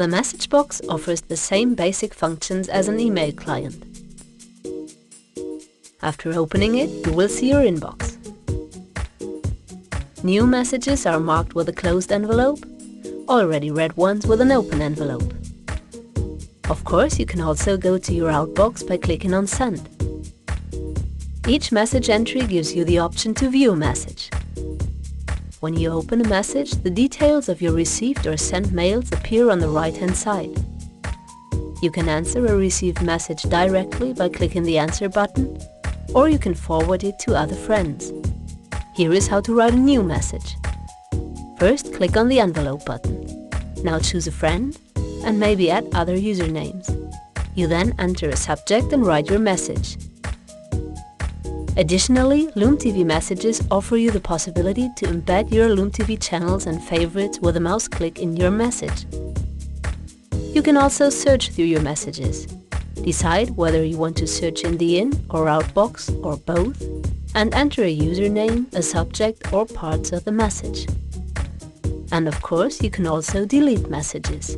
The message box offers the same basic functions as an email client. After opening it, you will see your inbox. New messages are marked with a closed envelope, already read ones with an open envelope. Of course, you can also go to your outbox by clicking on Send. Each message entry gives you the option to view a message. When you open a message, the details of your received or sent mails appear on the right-hand side. You can answer a received message directly by clicking the Answer button, or you can forward it to other friends. Here is how to write a new message. First, click on the Envelope button. Now choose a friend, and maybe add other usernames. You then enter a subject and write your message. Additionally, Loom TV Messages offer you the possibility to embed your Loom TV channels and favorites with a mouse click in your message. You can also search through your messages. Decide whether you want to search in the in or out box or both, and enter a username, a subject or parts of the message. And of course, you can also delete messages.